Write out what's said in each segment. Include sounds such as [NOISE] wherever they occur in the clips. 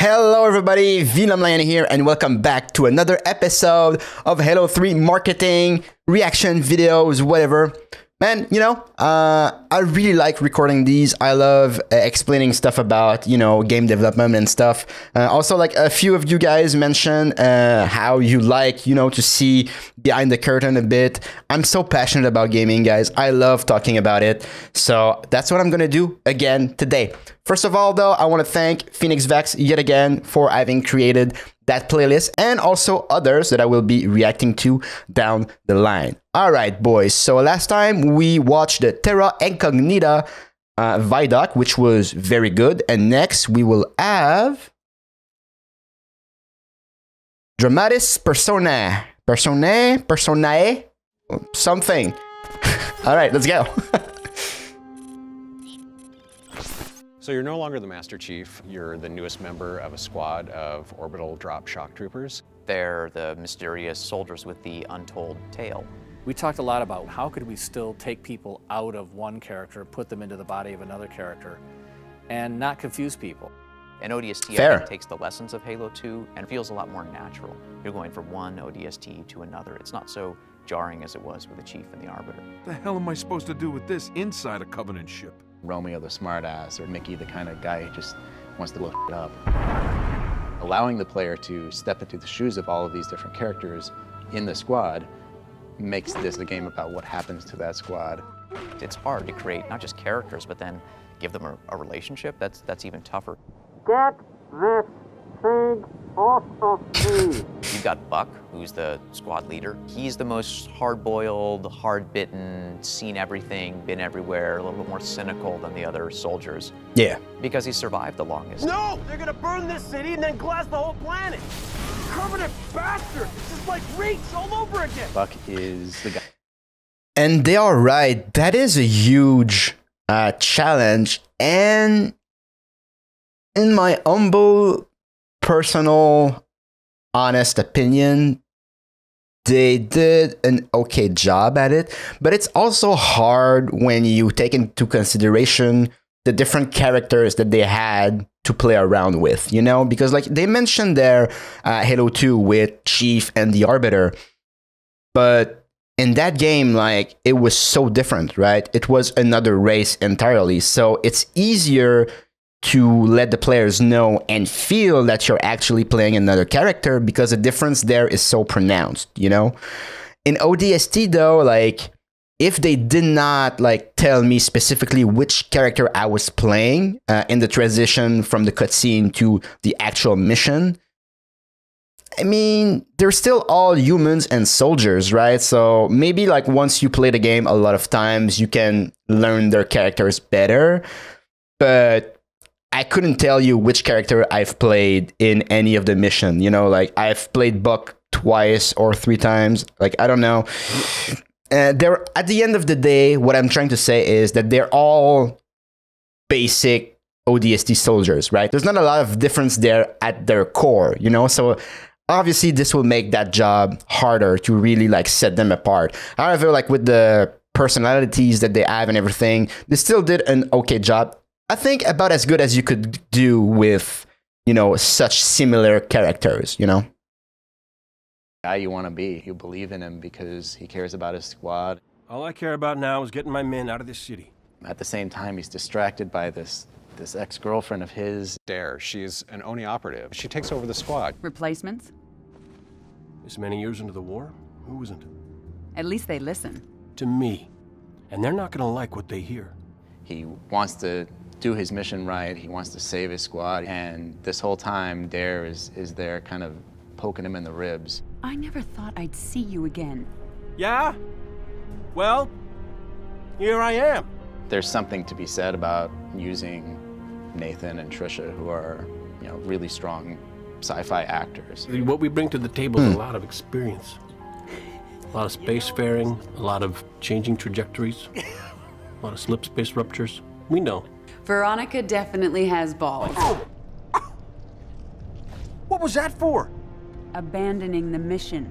Hello everybody, Lion here and welcome back to another episode of Halo 3 marketing, reaction videos, whatever. Man, you know, uh, I really like recording these. I love uh, explaining stuff about, you know, game development and stuff. Uh, also, like a few of you guys mentioned uh, how you like, you know, to see behind the curtain a bit. I'm so passionate about gaming, guys. I love talking about it. So that's what I'm going to do again today. First of all, though, I want to thank PhoenixVax yet again for having created that playlist and also others that I will be reacting to down the line. All right, boys. So last time we watched the Terra Incognita uh, Vidoc, which was very good. And next we will have Dramatis Persona. Personae? Personae? Something. [LAUGHS] All right, let's go. [LAUGHS] So you're no longer the Master Chief, you're the newest member of a squad of orbital drop shock troopers. They're the mysterious soldiers with the untold tale. We talked a lot about how could we still take people out of one character, put them into the body of another character, and not confuse people. And ODST Fair. takes the lessons of Halo 2 and feels a lot more natural. You're going from one ODST to another. It's not so jarring as it was with the Chief and the Arbiter. The hell am I supposed to do with this inside a Covenant ship? Romeo the smartass or Mickey the kind of guy who just wants to blow up. Allowing the player to step into the shoes of all of these different characters in the squad makes this a game about what happens to that squad. It's hard to create not just characters, but then give them a, a relationship. That's, that's even tougher. Get this thing off of me. You've got Buck, who's the squad leader. He's the most hard-boiled, hard-bitten, seen everything, been everywhere, a little bit more cynical than the other soldiers. Yeah. Because he survived the longest. No! They're gonna burn this city and then glass the whole planet! Covenant bastard! This is like Reach all over again! Buck is the guy. And they are right. That is a huge uh, challenge. And in my humble personal, honest opinion, they did an okay job at it, but it's also hard when you take into consideration the different characters that they had to play around with, you know? Because, like, they mentioned their uh, Halo 2 with Chief and the Arbiter, but in that game, like, it was so different, right? It was another race entirely. So it's easier to let the players know and feel that you're actually playing another character because the difference there is so pronounced, you know? In ODST though, like if they did not like tell me specifically which character I was playing uh, in the transition from the cutscene to the actual mission, I mean, they're still all humans and soldiers, right? So maybe like once you play the game a lot of times, you can learn their characters better. But I couldn't tell you which character I've played in any of the mission. You know, like I've played Buck twice or three times. Like I don't know. And they're at the end of the day, what I'm trying to say is that they're all basic ODST soldiers, right? There's not a lot of difference there at their core, you know. So obviously, this will make that job harder to really like set them apart. However, like with the personalities that they have and everything, they still did an okay job I think about as good as you could do with, you know, such similar characters, you know? Guy you want to be. You believe in him because he cares about his squad. All I care about now is getting my men out of this city. At the same time, he's distracted by this this ex-girlfriend of his. Dare, she's an ONI operative. She takes over the squad. Replacements? This many years into the war, who isn't? At least they listen. To me. And they're not gonna like what they hear. He wants to do his mission right. He wants to save his squad. And this whole time, Dare is, is there kind of poking him in the ribs. I never thought I'd see you again. Yeah? Well, here I am. There's something to be said about using Nathan and Tricia, who are, you know, really strong sci-fi actors. What we bring to the table is a hmm. lot of experience. A lot of spacefaring, a lot of changing trajectories, [LAUGHS] a lot of slip space ruptures. We know. Veronica definitely has balls. What was that for? Abandoning the mission.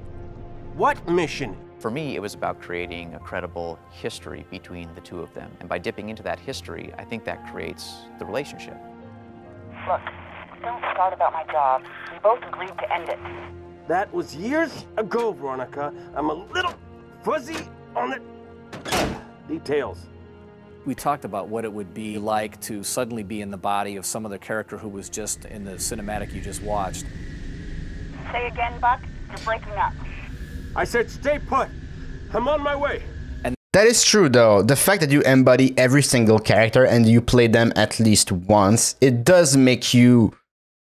What mission? For me, it was about creating a credible history between the two of them. And by dipping into that history, I think that creates the relationship. Look, Don't start about my job. We both agreed to end it. That was years ago, Veronica. I'm a little fuzzy on the details. We talked about what it would be like to suddenly be in the body of some other character who was just in the cinematic you just watched. Say again, Buck. You're breaking up. I said stay put. I'm on my way. And that is true though. The fact that you embody every single character and you play them at least once, it does make you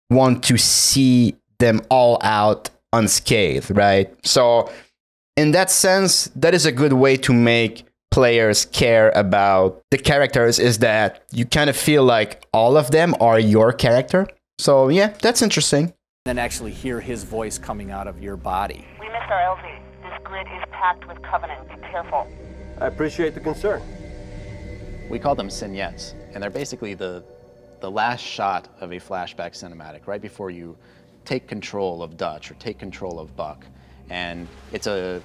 want to see them all out unscathed, right? So, in that sense, that is a good way to make players care about the characters is that you kind of feel like all of them are your character. So, yeah, that's interesting. Then actually hear his voice coming out of your body. We missed our LZ. This grid is packed with Covenant. Be careful. I appreciate the concern. We call them vignettes, and they're basically the, the last shot of a flashback cinematic, right before you take control of Dutch or take control of Buck. And it's a,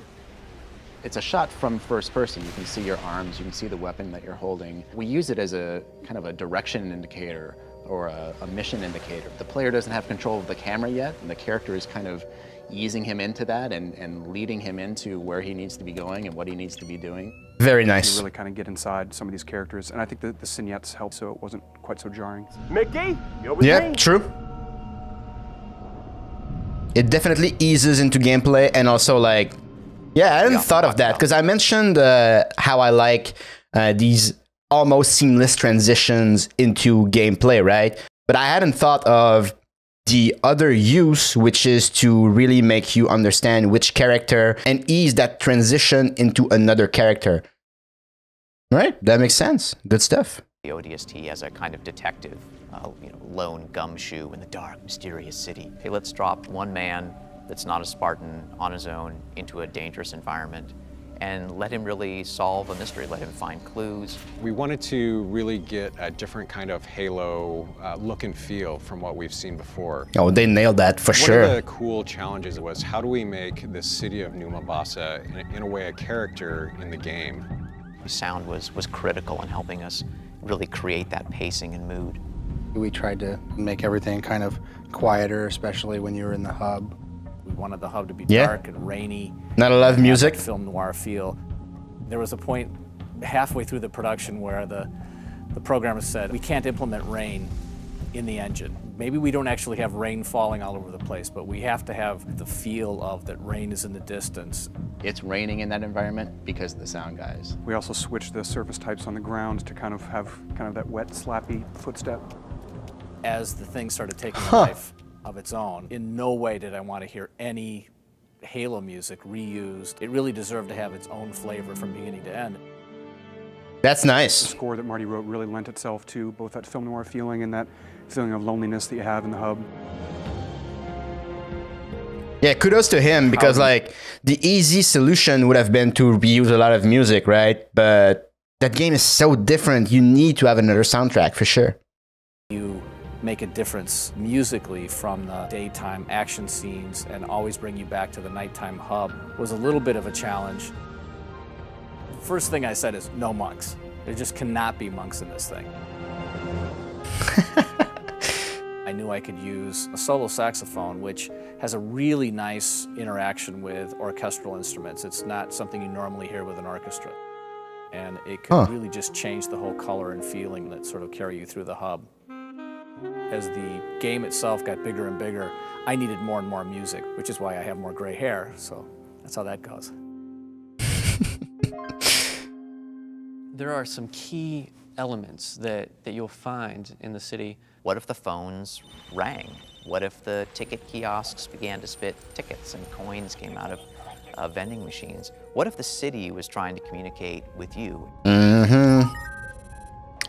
it's a shot from first person. You can see your arms, you can see the weapon that you're holding. We use it as a kind of a direction indicator or a, a mission indicator. The player doesn't have control of the camera yet, and the character is kind of easing him into that and, and leading him into where he needs to be going and what he needs to be doing. Very nice. You really kind of get inside some of these characters, and I think that the vignettes help so it wasn't quite so jarring. Mickey, you with Yeah, me? true. It definitely eases into gameplay and also like, yeah, I hadn't thought of that because I mentioned uh, how I like uh, these almost seamless transitions into gameplay, right? But I hadn't thought of the other use, which is to really make you understand which character and ease that transition into another character. Right? That makes sense. Good stuff. The ODST as a kind of detective, uh, you know, lone gumshoe in the dark, mysterious city. Hey, let's drop one man that's not a Spartan on his own into a dangerous environment and let him really solve a mystery, let him find clues. We wanted to really get a different kind of Halo uh, look and feel from what we've seen before. Oh, they nailed that for One sure. One of the cool challenges was how do we make the city of New Mombasa, in a, in a way, a character in the game? Sound was, was critical in helping us really create that pacing and mood. We tried to make everything kind of quieter, especially when you were in the hub. We wanted the hub to be Yeah. dark and rainy. Not a lot of music. Film noir feel. There was a point halfway through the production where the, the programmer said, we can't implement rain in the engine. Maybe we don't actually have rain falling all over the place, but we have to have the feel of that rain is in the distance. It's raining in that environment because of the sound guys. We also switched the surface types on the ground to kind of have kind of that wet, slappy footstep. As the thing started taking Huh. life of its own, in no way did I want to hear any Halo music reused. It really deserved to have its own flavor from beginning to end. That's nice. The score that Marty wrote really lent itself to both that film noir feeling and that feeling of loneliness that you have in the hub. Yeah, kudos to him because like the easy solution would have been to reuse a lot of music, right? But that game is so different. You need to have another soundtrack for sure. You make a difference musically from the daytime action scenes and always bring you back to the nighttime hub was a little bit of a challenge. First thing I said is no monks. There just cannot be monks in this thing. [LAUGHS] I knew I could use a solo saxophone, which has a really nice interaction with orchestral instruments. It's not something you normally hear with an orchestra. And it could Huh. really just change the whole color and feeling that sort of carry you through the hub. As the game itself got bigger and bigger, I needed more and more music, which is why I have more gray hair. So that's how that goes. [LAUGHS] There are some key elements that, that you'll find in the city. What if the phones rang? What if the ticket kiosks began to spit tickets and coins came out of uh, vending machines? What if the city was trying to communicate with you? Mm-hmm.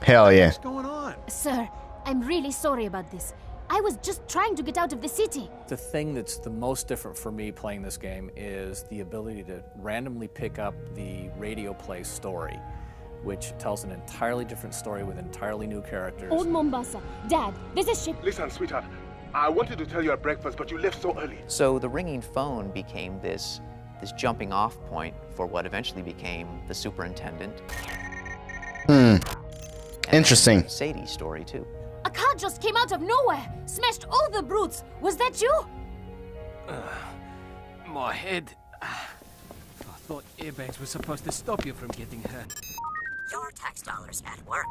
Hell yeah. What's going on? Sir, I'm really sorry about this. I was just trying to get out of the city. The thing that's the most different for me playing this game is the ability to randomly pick up the radio play story, which tells an entirely different story with entirely new characters. Old Mombasa. Dad, there's a ship. Listen, sweetheart. I wanted to tell you at breakfast, but you left so early. So the ringing phone became this, this jumping off point for what eventually became the superintendent. Hmm. Interesting. Sadie's story, too. A car just came out of nowhere, smashed all the brutes. Was that you? [SIGHS] My head. [SIGHS] I thought airbags were supposed to stop you from getting hurt. Your tax dollars at work.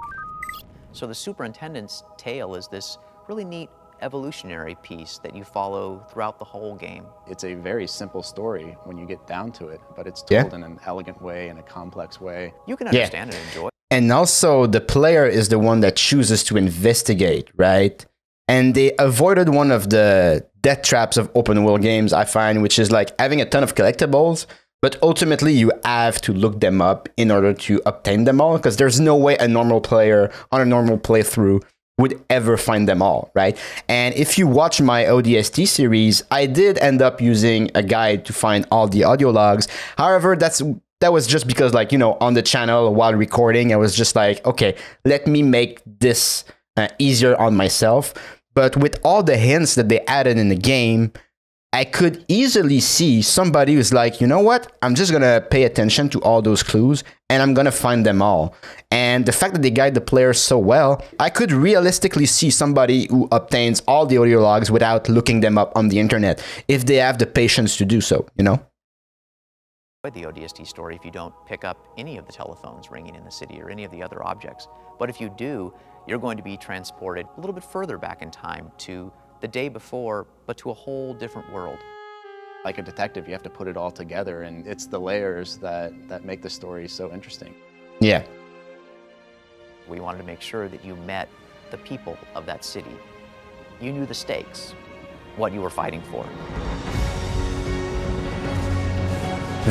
So the superintendent's tale is this really neat evolutionary piece that you follow throughout the whole game. It's a very simple story when you get down to it, but it's Yeah. told in an elegant way, in a complex way. You can Yeah. understand and enjoy. And also, the player is the one that chooses to investigate, right? And they avoided one of the death traps of open world games, I find, which is like having a ton of collectibles, but ultimately you have to look them up in order to obtain them all, because there's no way a normal player on a normal playthrough would ever find them all, right? And if you watch my ODST series, I did end up using a guide to find all the audio logs. However, that's that was just because like, you know, on the channel while recording, I was just like, okay, let me make this uh, easier on myself. But with all the hints that they added in the game, I could easily see somebody who's like, you know what? I'm just gonna pay attention to all those clues and I'm gonna find them all. And the fact that they guide the players so well, I could realistically see somebody who obtains all the audio logs without looking them up on the internet if they have the patience to do so, you know? the ODST story if you don't pick up any of the telephones ringing in the city or any of the other objects. But if you do, you're going to be transported a little bit further back in time to the day before, but to a whole different world. Like a detective, you have to put it all together, and it's the layers that, that make the story so interesting. Yeah. We wanted to make sure that you met the people of that city. You knew the stakes, what you were fighting for.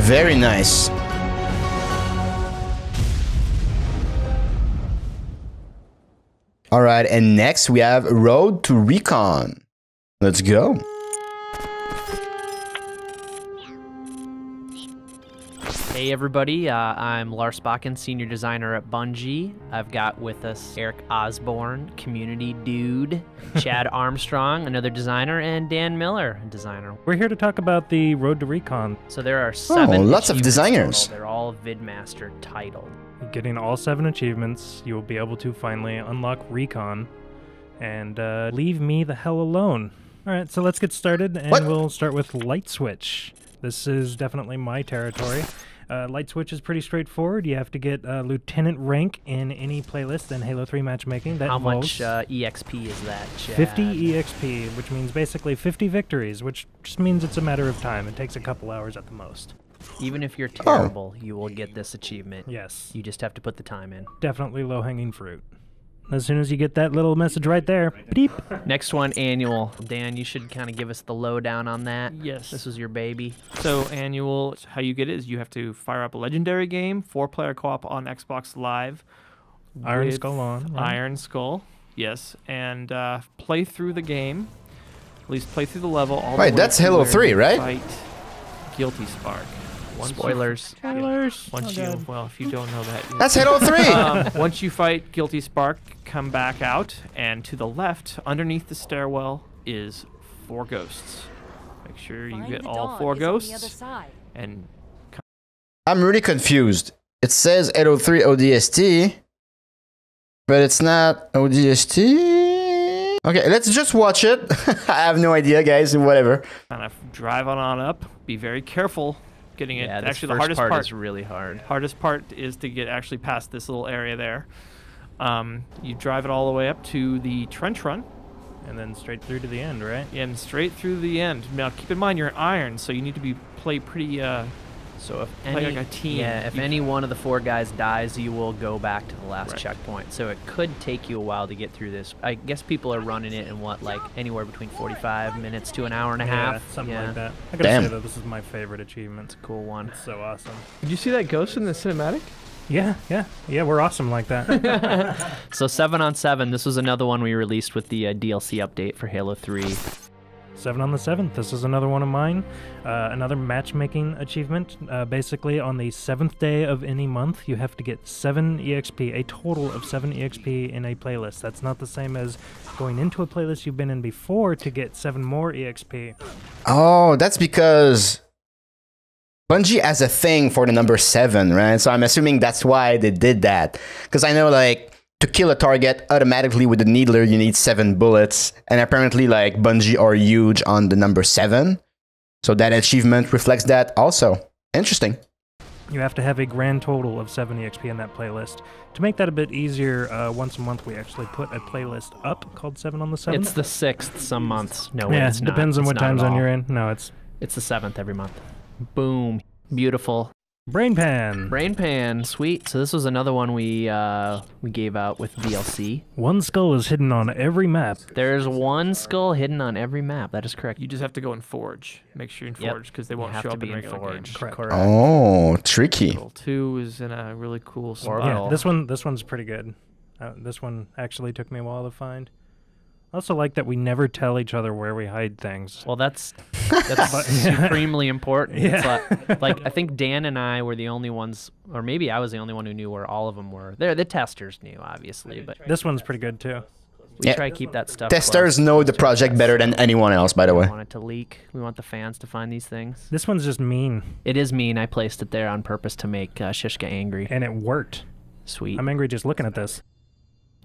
Very nice. All right, and next we have Road to Recon. Let's go. Hey everybody, uh, I'm Lars Bakken, Senior Designer at Bungie. I've got with us Eric Osborne, Community Dude, [LAUGHS] Chad Armstrong, another designer, and Dan Miller, a designer. We're here to talk about the Road to Recon. So there are seven. Oh, lots of designers. total. They're all VidMaster titled. Getting all seven achievements, you will be able to finally unlock Recon and uh, leave me the hell alone. All right, so let's get started, and What? we'll start with Light Switch. This is definitely my territory. Uh, Light Switch is pretty straightforward. You have to get uh, Lieutenant rank in any playlist in Halo 3 matchmaking. That How involves much uh, EXP is that, Chad? 50 EXP, which means basically 50 victories, which just means it's a matter of time. It takes a couple hours at the most. Even if you're Oh. terrible, you will get this achievement. Yes. You just have to put the time in. Definitely low hanging fruit. As soon as you get that little message right there, beep. Next one, annual. Dan, you should kind of give us the lowdown on that. Yes. This was your baby. So annual, how you get it is you have to fire up a legendary game, four-player co-op on Xbox Live. Iron with Skull on, right? Iron Skull, yes, and uh, play through the game. At least play through the level. All the Wait, way that's Halo 3, you right? Fight Guilty Spark. Once you- Spoilers. Spoilers. Once Oh, you, God. well, if you don't know that, That's Halo 3! um, once you fight Guilty Spark, come back out, and to the left, underneath the stairwell, is four ghosts. Make sure you Find get all four is on the ghosts, other side. and I'm really confused. It says Halo 3 ODST, but it's not ODST. Okay, let's just watch it. [LAUGHS] I have no idea, guys. Whatever. kind of drive on on up. Be very careful getting it. Yeah, this actually, the hardest part part is really hard. Hardest part is to get actually past this little area there. Um, you drive it all the way up to the trench run, And then straight through to the end, right? and straight through the end. Now, keep in mind you're in iron, so you need to be play pretty. Uh, So if any, like a team. yeah, if any one of the four guys dies, you will go back to the last Right. checkpoint. So it could take you a while to get through this. I guess people are running it in what, like anywhere between 45 minutes to an hour and a Yeah, half. something yeah. like that. I gotta Damn. say though, this is my favorite achievement. It's a Cool one. It's so awesome. did you see that ghost in the cinematic? Yeah, yeah, yeah. We're awesome like that. [LAUGHS] So seven on seven. This was another one we released with the uh, DLC update for Halo 3. Seven on the seventh. This is another one of mine. Uh, another matchmaking achievement. Uh, basically, on the seventh day of any month, you have to get seven EXP, a total of seven EXP in a playlist. That's not the same as going into a playlist you've been in before to get seven more EXP. Oh, that's because Bungie has a thing for the number seven, right? So I'm assuming that's why they did that. Because I know, like, to kill a target automatically with the needler, you need seven bullets. And apparently, like Bungie are huge on the number seven. So that achievement reflects that also. Interesting. You have to have a grand total of 70 XP in that playlist. To make that a bit easier, uh, once a month we actually put a playlist up called Seven on the Seventh. It's the sixth some months. No, yeah, it's not. depends on It's what not time zone you're in. No, it's It's the seventh every month. Boom. Beautiful. Brain Pan. Brain Pan, sweet. So this was another one we uh, we gave out with DLC. One skull is hidden on every map. There's one skull hidden on every map. That is correct. You just have to go and Forge. Make sure you're in Yep. Forge because they won't have show to up be in in regular Forge. game. Correct. Oh, tricky. Level two is in a really cool spot. Yeah, this one this one's pretty good. Uh, this one actually took me a while to find. I also like that we never tell each other where we hide things. Well, that's that's But- [LAUGHS] supremely [LAUGHS] important. It's Yeah. like, like I think [LAUGHS] Dan and I were the only ones, or maybe I was the only one who knew where all of them were. They're the testers knew, obviously, but This one's pretty good too. we try to keep that stuff. Testers close. know the project better than anyone else, by the way. don't want it to leak. We want the fans to find these things. This one's just mean. It is mean. I placed it there on purpose to make uh, Shishka angry. And it worked. Sweet. I'm angry just looking at this.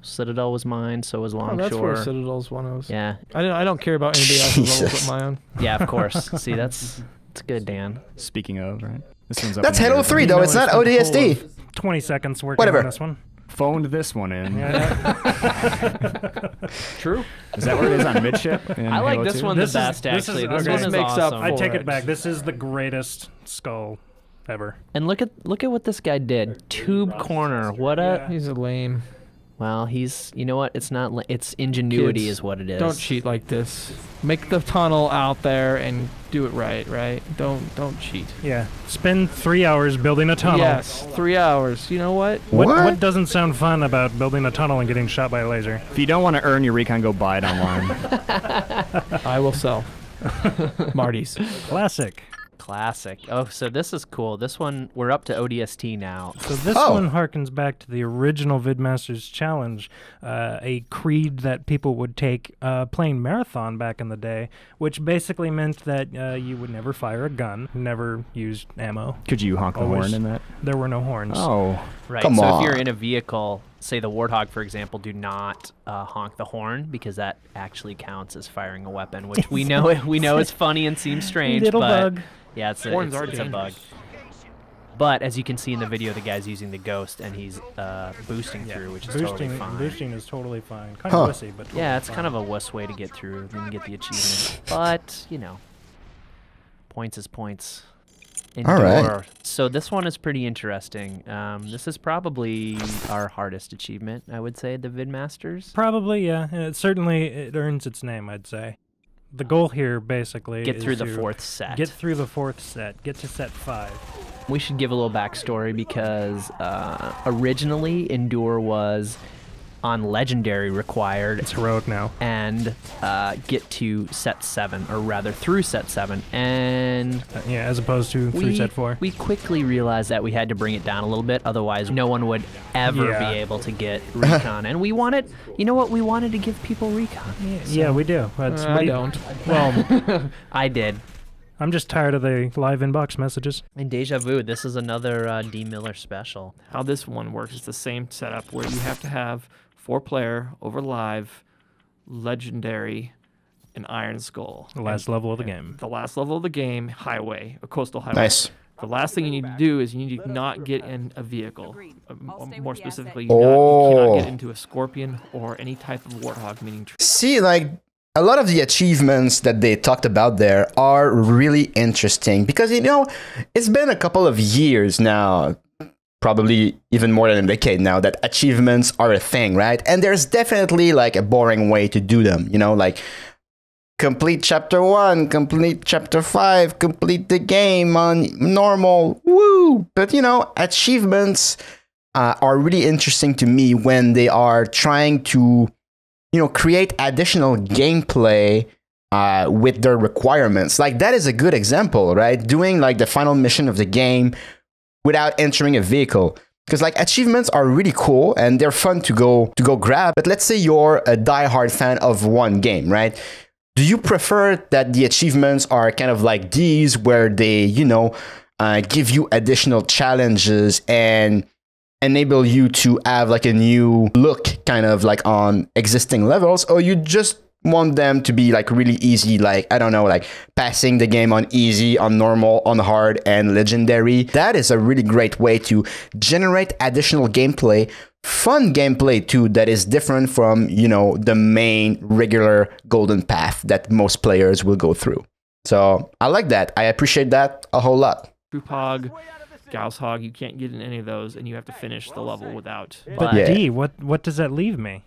Citadel was mine, so was Oh, Longshore. that's where Citadel's one of. Yeah. I don't, I don't care about anybody else's levels Jesus. but my own. Yeah, of course. [LAUGHS] See, that's it's good, Dan. Speaking of, right? This one's up That's in the Halo air. 3, though. It's not ODST. 20 seconds working Whatever. on this one. Phoned this one in. [LAUGHS] True. Is that where it is on midship? [LAUGHS] in I like Halo this 2? one the This is- best, this is- actually. This, okay. one is makes up awesome. I take it it. back. This is the greatest skull ever. And look at look at what this guy did. Tube corner. What a He's a lame. Well. He's you know what? It's not. li- It's ingenuity Kids, is what it is. Don't cheat like this. Make the tunnel out there and do it right, right? Don't don't cheat. Yeah. Spend three hours building a tunnel. Yes, three hours. You know what? What, What? what doesn't sound fun about building a tunnel and getting shot by a laser? If you don't want to earn your recon, go buy it online. [LAUGHS] I will sell. [LAUGHS] Marty's. Classic. Classic. Oh, so this is cool. This one we're up to ODST now. So this Oh. one harkens back to the original Vidmasters Challenge, uh, a creed that people would take uh, playing Marathon back in the day, which basically meant that uh, you would never fire a gun, never use ammo. Could you honk the Always- horn in that? There were no horns. Oh, Right. Come so if you're in a vehicle, say the Warthog, for example, do not uh, honk the horn because that actually counts as firing a weapon, which we know [LAUGHS] we know is funny and seems strange. Little but bug. Yeah, it's a, Horns it's, it's a bug. But as you can see in the video, the guy's using the ghost and he's uh, boosting through, which is boosting, totally fine. boosting is totally fine. Kind Huh. of wussy, but Yeah, totally it's kind of a wuss way to get through and get the achievement. but, you know, points is points. All right. Endure. So this one is pretty interesting. Um, this is probably our hardest achievement, I would say, the Vidmasters. Probably, yeah. It certainly it earns its name, I'd say. The goal here, basically, Get is through the to fourth set. Get through the fourth set. Get to set five. We should give a little backstory because uh, originally Endure was on Legendary required. It's heroic now. And uh, get to set seven, or rather through set seven. And Uh, yeah, as opposed to through we, set four. we quickly realized that we had to bring it down a little bit, otherwise no one would ever Yeah. be able to get [LAUGHS] recon. and we wanted, you know what, we wanted to give people recon. Yeah, we do. That's, Uh, what I do you- don't. Well, [LAUGHS] I did. I'm just tired of the live inbox messages. And Deja Vu, this is another uh, D Miller special. How this one works is the same setup where you have to have four player over live, legendary, and Iron Skull. The last level of the game. The last level of the game, highway, a coastal highway. Nice. The last thing you need to do is you need to not get in a vehicle. Um, more specifically, you, not, you cannot Oh. get into a scorpion or any type of warthog, meaning tr- See, like a lot of the achievements that they talked about there are really interesting because you know it's been a couple of years now, probably even more than a decade now, that achievements are a thing, right? And there's definitely like a boring way to do them, you know, like complete chapter one, complete chapter five, complete the game on normal, woo! But you know, achievements uh, are really interesting to me when they are trying to you know create additional gameplay uh, with their requirements like that is a good example right doing like the final mission of the game without entering a vehicle. Because like achievements are really cool and they're fun to go to go grab but let's say you're a diehard fan of one game right? Do you prefer that the achievements are kind of like these where they you know uh, give you additional challenges and enable you to have like a new look kind of like on existing levels or you just want them to be like really easy like i don't know like passing the game on easy on normal on hard and legendary that is a really great way to generate additional gameplay fun gameplay too that is different from you know the main regular golden path that most players will go through so i like that i appreciate that a whole lot Hog, Gauss Hog, you can't get in any of those, and you have to finish the level without. But D, what what does that leave me?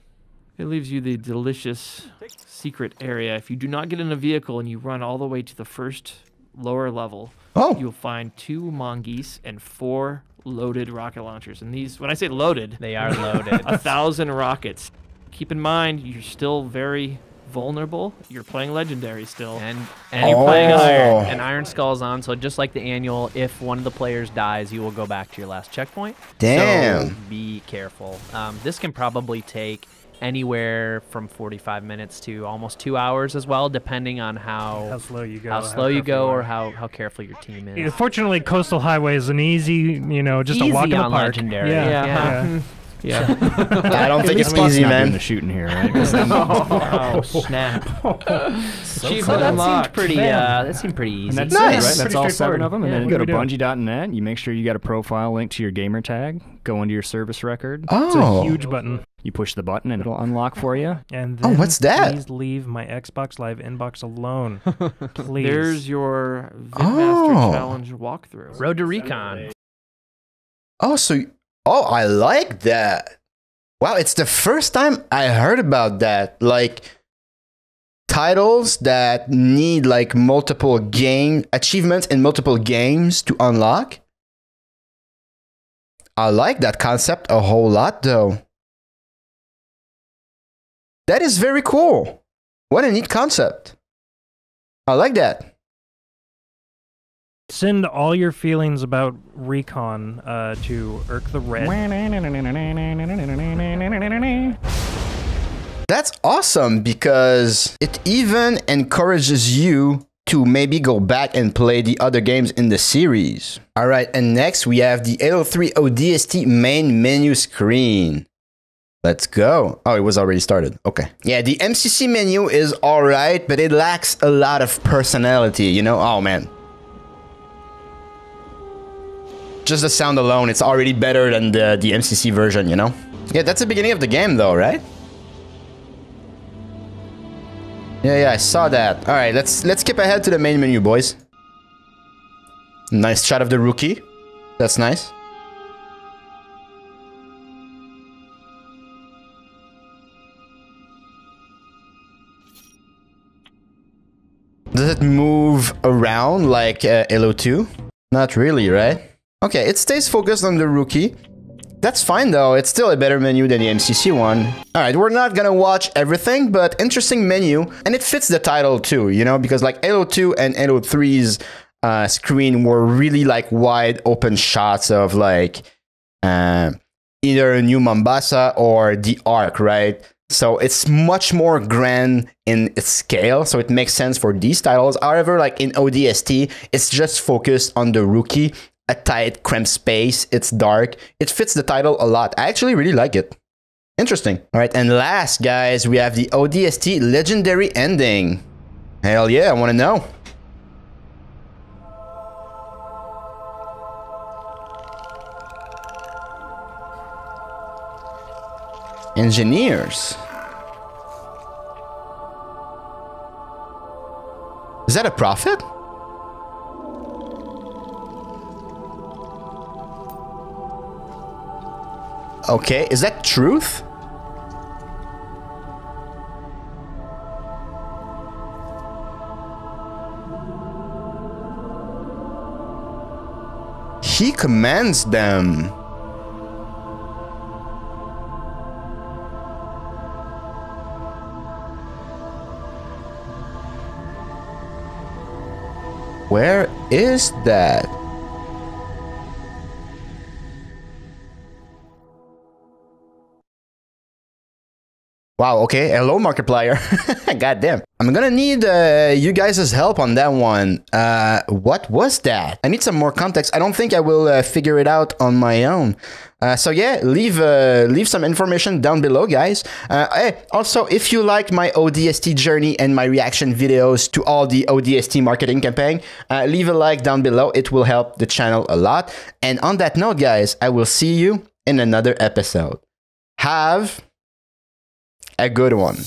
It leaves you the delicious secret area. If you do not get in a vehicle and you run all the way to the first lower level, oh. you'll find two mongoose and four loaded rocket launchers. And these, when I say loaded, they are loaded. [LAUGHS] a thousand rockets. Keep in mind, you're still very vulnerable. You're playing legendary still, and and you're playing iron. And iron skull's on, so just like the annual, if one of the players dies, you will go back to your last checkpoint. Damn. So be careful. Um, this can probably take anywhere from 45 minutes to almost two hours as well, depending on how, how slow you go, how slow how you go, or how, how careful your team is. Yeah, fortunately, Coastal Highway is an easy, you know, just Easy a walk in the on park. Legendary. Yeah, Yeah. yeah. [LAUGHS] Yeah. [LAUGHS] I don't think it's Spot's easy, man. doing the shooting here, right? [LAUGHS] oh, snap. So Achievement that seemed pretty. Uh, that seemed pretty easy. And that's Nice. it, right? That's Pretty all seven of them. And Yeah, then you go to what bungie.net. You make sure you got a profile link to your gamer tag. Go into your service record. It's Oh. a huge button. You push the button and it'll unlock for you. [LAUGHS] And Oh, what's that? Please leave my Xbox Live inbox alone. [LAUGHS] Please. There's your Vidmaster Oh. Challenge walkthrough. Road to Recon. Oh, so oh, I like that. Wow, it's the first time I heard about that. Like titles that need like multiple game achievements in multiple games to unlock. I like that concept a whole lot though. That is very cool. What a neat concept. I like that. Send all your feelings about Recon uh, to Urk the Red. [LAUGHS] That's awesome because it even encourages you to maybe go back and play the other games in the series. All right, and next we have the Halo 3 ODST main menu screen. Let's go. Oh, it was already started. Okay. Yeah, the MCC menu is all right, but it lacks a lot of personality, you know? Oh, man. Just the sound alone, it's already better than the, the MCC version, you know? Yeah, that's the beginning of the game though, right? Yeah, yeah, I saw that. All right, let's let's skip ahead to the main menu, boys. Nice shot of the rookie. That's nice. Does it move around like uh, Halo 2? Not really, right? Okay, it stays focused on the rookie. That's fine though, it's still a better menu than the MCC one. Alright, we're not gonna watch everything, but interesting menu, and it fits the title too, you know, because like Halo 2 and Halo 3's uh, screen were really like wide open shots of like uh, either New Mombasa or the Ark, right? So it's much more grand in its scale, so it makes sense for these titles. However, like in ODST, it's just focused on the rookie a tight, cramped space. It's dark. It fits the title a lot. I actually really like it. Interesting. All right, and last, guys, we have the ODST legendary ending. Hell yeah, I want to know. Engineers. Is that a prophet? Okay, is that truth? He commands them. Where is that? Wow, okay. Hello, Markiplier. [LAUGHS] God damn. I'm gonna need uh, you guys' help on that one. Uh, what was that? I need some more context. I don't think I will uh, figure it out on my own. Uh, so yeah, leave uh, leave some information down below, guys. Uh, hey, also, if you like my ODST journey and my reaction videos to all the ODST marketing campaign, leave a like down below. It will help the channel a lot. And on that note, guys, I will see you in another episode. Have a good one.